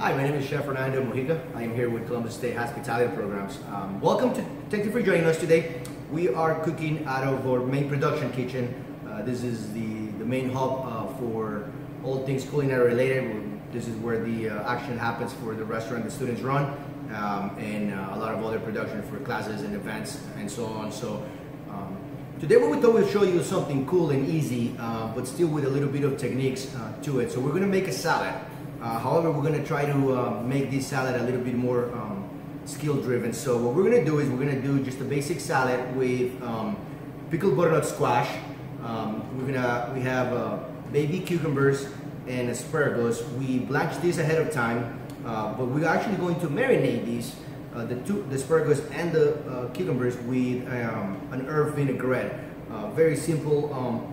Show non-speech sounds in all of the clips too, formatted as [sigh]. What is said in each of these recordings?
Hi, my name is Chef Fernando Mojica. I am here with Columbus State Hospitality Programs. Um, welcome to, thank you for joining us today. We are cooking out of our main production kitchen. Uh, this is the, the main hub uh, for all things culinary related. This is where the uh, action happens for the restaurant the students run um, and uh, a lot of other production for classes and events and so on. So um, today what we thought we'd show you something cool and easy, uh, but still with a little bit of techniques uh, to it. So we're gonna make a salad. Uh, however, we're gonna try to uh, make this salad a little bit more um, skill driven. So what we're gonna do is we're gonna do just a basic salad with um, pickled butternut squash. Um, we're gonna we have uh, baby cucumbers and asparagus. We blanched these ahead of time, uh, but we're actually going to marinate these, uh, the, two, the asparagus and the uh, cucumbers with um, an herb vinaigrette. Very simple, um,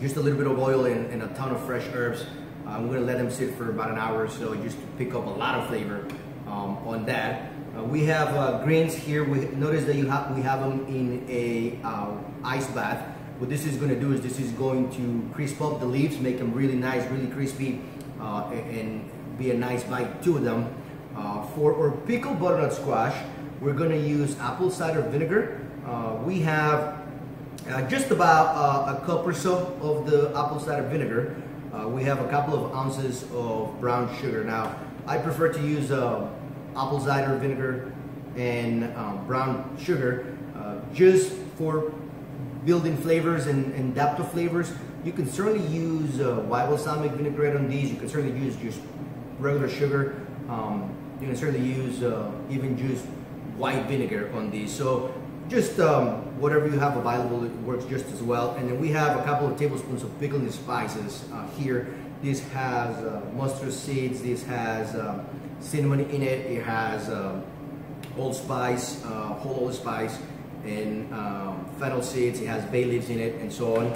just a little bit of oil and, and a ton of fresh herbs. I'm gonna let them sit for about an hour or so just to pick up a lot of flavor um, on that. Uh, we have uh, greens here. We notice that you have we have them in a uh, ice bath. What this is going to do is this is going to crisp up the leaves, make them really nice, really crispy, uh, and be a nice bite to them. Uh, for our pickled butternut squash, we're going to use apple cider vinegar. Uh, we have just about a cup or so of the apple cider vinegar. Uh, we have a couple of ounces of brown sugar. Now, I prefer to use uh, apple cider vinegar and um, brown sugar uh, just for building flavors and, and depth of flavors. You can certainly use uh, white balsamic vinaigrette on these. You can certainly use just regular sugar. Um, you can certainly use uh, even just white vinegar on these. So just um, whatever you have available, it works just as well. And then we have a couple of tablespoons of pickling spices uh, here. This has uh, mustard seeds, this has uh, cinnamon in it, it has uh, allspice, uh, whole allspice, and um, fennel seeds, it has bay leaves in it, and so on.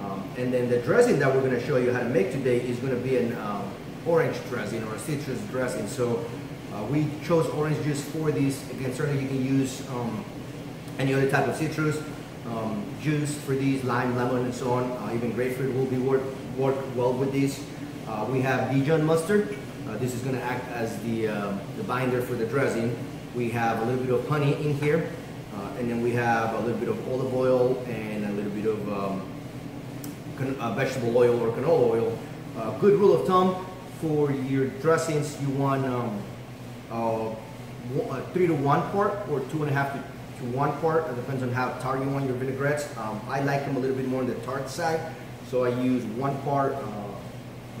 Um, and then the dressing that we're going to show you how to make today is going to be an um, orange dressing or a citrus dressing. So uh, we chose orange juice for this. Again, certainly you can use um, any other type of citrus um, juice for these, lime, lemon, and so on. Uh, even grapefruit will be work, work well with these. Uh, we have Dijon mustard. Uh, this is going to act as the, uh, the binder for the dressing. We have a little bit of honey in here. Uh, and then we have a little bit of olive oil and a little bit of um, uh, vegetable oil or canola oil. good rule of thumb for your dressings, you want um, three to one part or two and a half to to one part. It depends on how tart you want your vinaigrettes. Um, I like them a little bit more on the tart side, so I use one part uh,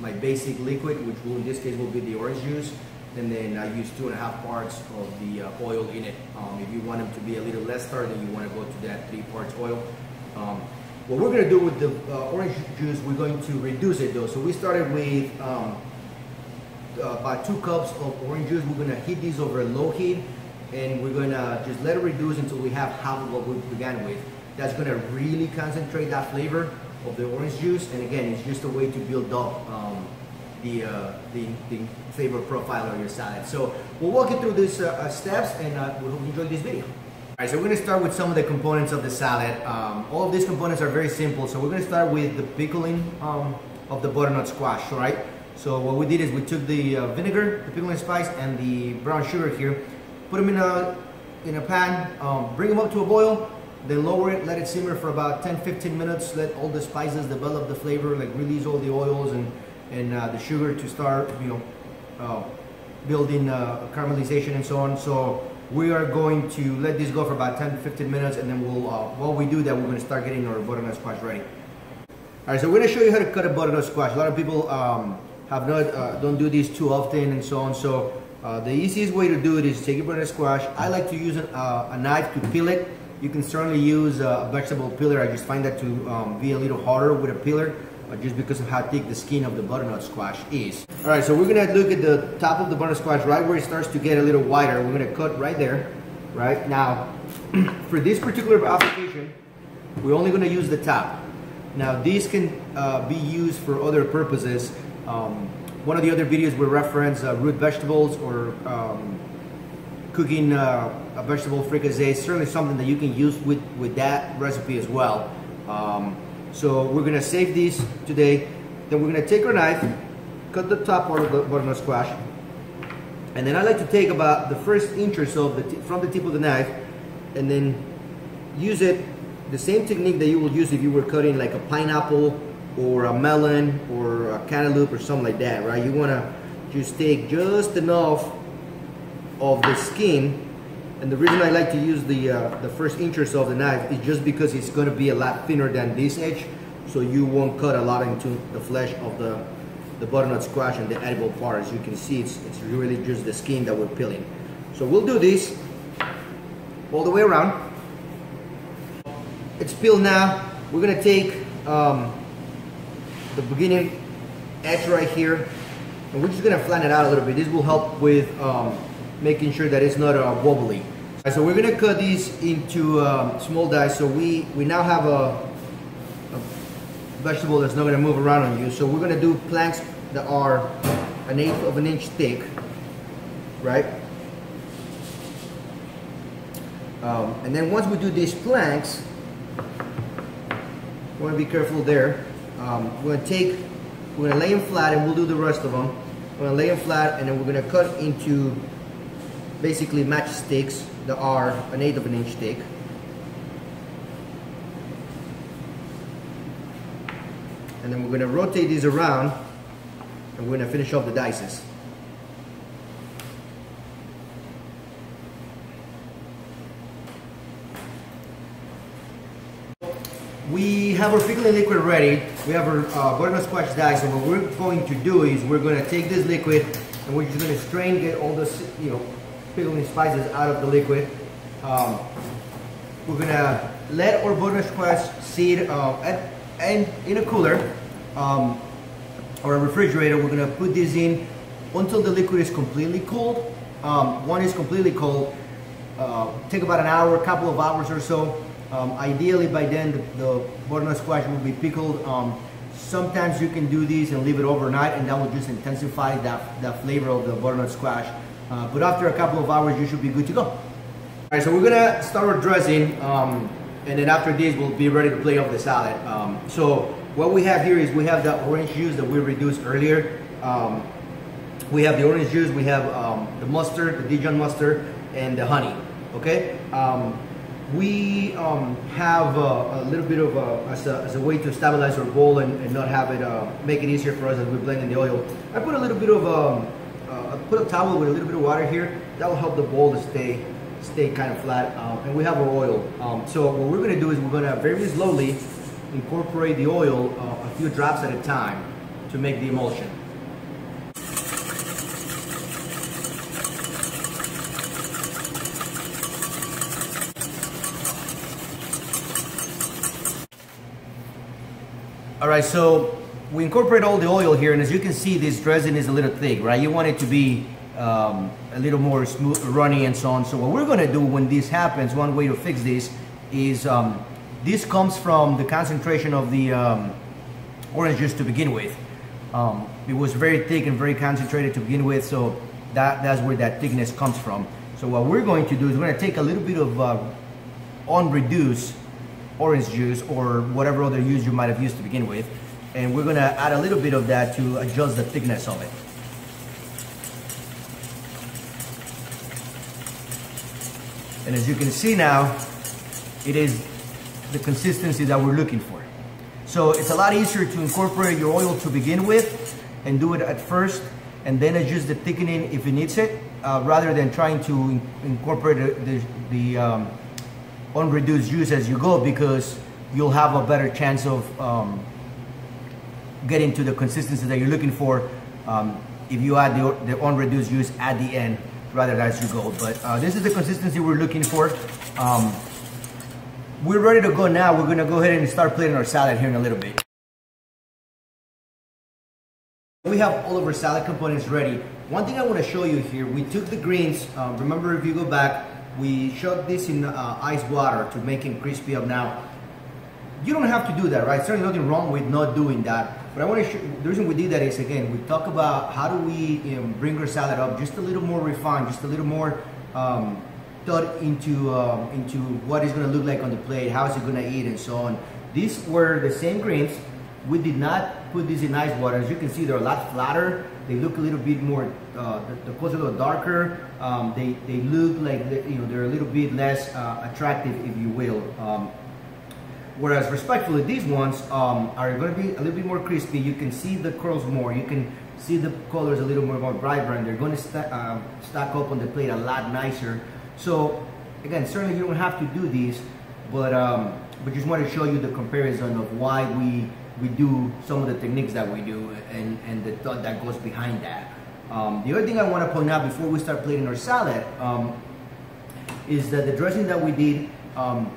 my basic liquid, which will in this case will be the orange juice, and then I use two and a half parts of the uh, oil in it. Um, if you want them to be a little less tart, then you want to go to that three parts oil. Um, what we're going to do with the uh, orange juice, we're going to reduce it though. So we started with um, uh, about two cups of orange juice. We're going to heat these over a low heat and we're gonna just let it reduce until we have half of what we began with. That's gonna really concentrate that flavor of the orange juice, and again, it's just a way to build up um, the, uh, the, the flavor profile of your salad. So we'll walk you through these uh, uh steps, and uh, we hope you enjoy this video. All right, so we're gonna start with some of the components of the salad. Um, all of these components are very simple, so we're gonna start with the pickling um, of the butternut squash, right? So what we did is we took the uh, vinegar, the pickling spice, and the brown sugar here, put them in a, in a pan, um, bring them up to a boil, then lower it, let it simmer for about 10-15 minutes, let all the spices develop the flavor, like release all the oils and, and uh, the sugar to start, you know, uh, building uh, caramelization and so on. So we are going to let this go for about 10-15 minutes and then we'll, uh, while we do that, we're gonna start getting our butternut squash ready. All right, so we're gonna show you how to cut a butternut squash. A lot of people um, have not, uh, don't do this too often and so on. So uh, the easiest way to do it is take a butternut squash. I like to use a, uh, a knife to peel it. You can certainly use a vegetable peeler. I just find that to um, be a little harder with a peeler uh, just because of how thick the skin of the butternut squash is. All right, so we're gonna look at the top of the butternut squash right where it starts to get a little wider. We're gonna cut right there, right? Now, [clears throat] for this particular application, we're only gonna use the top. Now, these can uh, be used for other purposes. Um, one of the other videos we reference uh, root vegetables or um, cooking uh, a vegetable fricassee. Certainly something that you can use with, with that recipe as well. Um, so we're gonna save these today. Then we're gonna take our knife, cut the top part of the butternut squash, And then I like to take about the first inch or so the from the tip of the knife and then use it the same technique that you would use if you were cutting like a pineapple or a melon or a cantaloupe or something like that, right? You wanna just take just enough of the skin and the reason I like to use the, uh, the first inch or so of the knife is just because it's gonna be a lot thinner than this edge so you won't cut a lot into the flesh of the, the butternut squash and the edible part. As you can see, it's, it's really just the skin that we're peeling. So we'll do this all the way around. It's peeled now. We're gonna take um, the beginning edge right here and we're just gonna flatten it out a little bit. This will help with um, making sure that it's not uh, wobbly. Right, so we're gonna cut these into um, small dice. So we, we now have a, a, vegetable that's not gonna move around on you. So we're gonna do planks that are an eighth of an inch thick, right? Um, and then once we do these planks, we wanna be careful there. Um, we're gonna take, we're gonna lay them flat and we'll do the rest of them. We're gonna lay them flat and then we're gonna cut into basically matchsticks that are an eighth of an inch thick. And then we're gonna rotate these around and we're gonna finish off the dices. We have our pickling liquid ready. We have our uh, butternut squash dice, and what we're going to do is we're going to take this liquid and we're just going to strain, get all the you know pickling spices out of the liquid. Um, we're gonna let our butternut squash sit uh, at, and in a cooler um, or a refrigerator. We're gonna put this in until the liquid is completely cold. Um, one is completely cold. Uh, take about an hour, a couple of hours or so. Um, ideally, by then the, the, butternut squash will be pickled. Um, sometimes you can do these and leave it overnight, and that will just intensify that, that flavor of the butternut squash. Uh, but after a couple of hours, you should be good to go. All right, so we're gonna start our dressing, um, and then after this, we'll be ready to play off the salad. Um, so what we have here is we have the orange juice that we reduced earlier. Um, we have the orange juice, we have um, the mustard, the Dijon mustard, and the honey, okay? We um, have uh, a little bit of a, as, a, as a way to stabilize our bowl and, and not have it, uh, make it easier for us as we blend in the oil. I put a little bit of, um, uh, put a towel with a little bit of water here. That will help the bowl to stay, stay kind of flat. Um, and we have our oil. Um, so what we're gonna do is we're gonna very slowly incorporate the oil uh, a few drops at a time to make the emulsion. All right, so we incorporate all the oil here, and as you can see, this dressing is a little thick, right? You want it to be um, a little more smooth, runny, and so on. So what we're gonna do when this happens, one way to fix this is um, this comes from the concentration of the um, orange juice to begin with. Um, it was very thick and very concentrated to begin with, so that, that's where that thickness comes from. So what we're going to do is we're gonna take a little bit of uh, unreduced orange juice or whatever other juice you might have used to begin with. And we're gonna add a little bit of that to adjust the thickness of it. And as you can see now, it is the consistency that we're looking for. So it's a lot easier to incorporate your oil to begin with and do it at first and then adjust the thickening if it needs it, uh, rather than trying to in incorporate the, the, the um, unreduced juice as you go because you'll have a better chance of um, getting to the consistency that you're looking for um, if you add the, the unreduced juice at the end rather than as you go. But uh, this is the consistency we're looking for. Um, we're ready to go now. We're gonna go ahead and start plating our salad here in a little bit. We have all of our salad components ready. One thing I want to show you here, we took the greens. Um, remember, if you go back, we shot this in uh, ice water to make them crispy up now. You don't have to do that, right? Certainly nothing wrong with not doing that. But I want to show, the reason we did that is again, we talk about how do we um, bring our salad up just a little more refined, just a little more um, thought into um, into what it's going to look like on the plate, how is it going to eat, and so on. These were the same greens We did not put these in ice water. As you can see, they're a lot flatter. They look a little bit more, uh, the, the clothes a little darker. Um, they, they look like, you know, they're a little bit less uh, attractive, if you will. Um, whereas respectfully, these ones um, are going to be a little bit more crispy. You can see the curls more. You can see the colors a little more, more vibrant. They're going to st uh, stack up on the plate a lot nicer. So again, certainly you don't have to do these, but um, but just want to show you the comparison of why we we do some of the techniques that we do and, and the thought that goes behind that. Um, the other thing I want to point out before we start plating our salad um, is that the dressing that we did, um,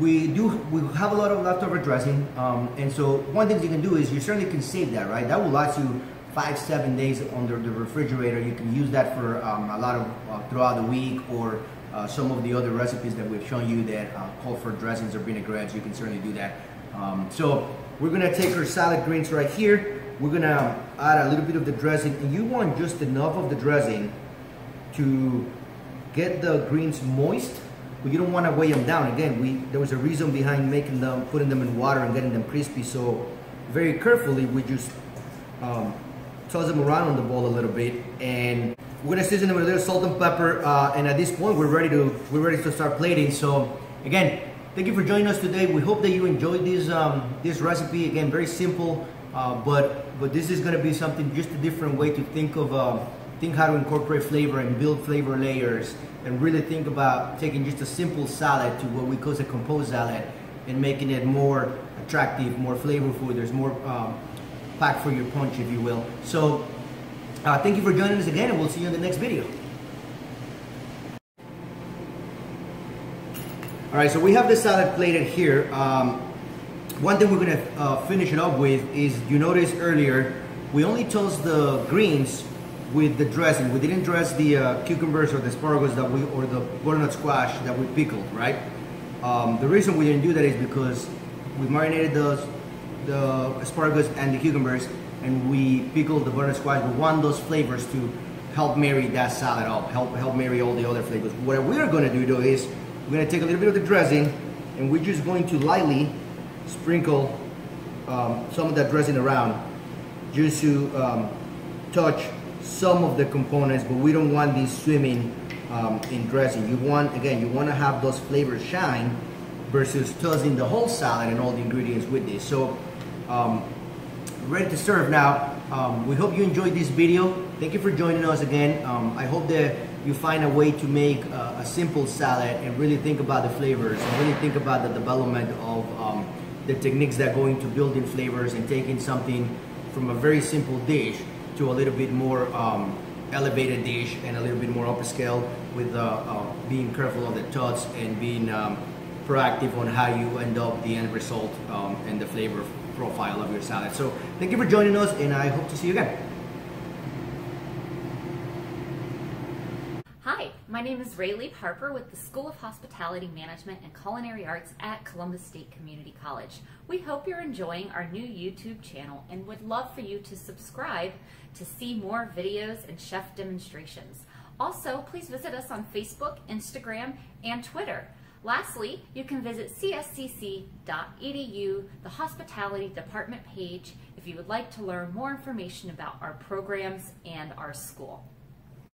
we do we have a lot of leftover dressing, um, and so one thing you can do is you certainly can save that, right? That will last you five, seven days under the refrigerator. You can use that for um, a lot of uh, throughout the week or uh, some of the other recipes that we've shown you that uh, call for dressings or vinaigrettes. You can certainly do that. Um, so we're gonna take our salad greens right here. We're gonna add a little bit of the dressing and you want just enough of the dressing to get the greens moist, but you don't wanna weigh them down. Again, we there was a reason behind making them, putting them in water and getting them crispy. So very carefully, we just um, toss them around on the bowl a little bit and we're gonna season them with a little salt and pepper uh, and at this point we're ready to we're ready to start plating so again Thank you for joining us today. We hope that you enjoyed this um, this recipe. Again, very simple, uh, but but this is going to be something just a different way to think of uh, think how to incorporate flavor and build flavor layers, and really think about taking just a simple salad to what we call a composed salad and making it more attractive, more flavorful. There's more um, pack for your punch, if you will. So, uh, thank you for joining us again, and we'll see you in the next video. All right, so we have the salad plated here. Um, one thing we're gonna uh, finish it up with is, you noticed earlier, we only toast the greens with the dressing. We didn't dress the uh, cucumbers or the asparagus that we, or the butternut squash that we pickled, right? Um, the reason we didn't do that is because we marinated the, the asparagus and the cucumbers and we pickled the butternut squash. We want those flavors to help marry that salad up, help, help marry all the other flavors. What we're gonna do though is we're gonna take a little bit of the dressing and we're just going to lightly sprinkle um, some of that dressing around just to um, touch some of the components, but we don't want these swimming um, in dressing. You want, again, you want to have those flavors shine versus tossing the whole salad and all the ingredients with this. So, um, ready to serve now. Um, we hope you enjoyed this video. Thank you for joining us again. Um, I hope that you find a way to make a, a, simple salad and really think about the flavors and really think about the development of um, the techniques that go into building flavors and taking something from a very simple dish to a little bit more um, elevated dish and a little bit more upscale with uh, uh, being careful of the touch and being um, proactive on how you end up the end result um, and the flavor profile of your salad. So thank you for joining us and I hope to see you again. My name is Rayleigh Harper with the School of Hospitality Management and Culinary Arts at Columbus State Community College. We hope you're enjoying our new YouTube channel and would love for you to subscribe to see more videos and chef demonstrations. Also, please visit us on Facebook, Instagram, and Twitter. Lastly, you can visit cscc.edu, the hospitality department page, if you would like to learn more information about our programs and our school.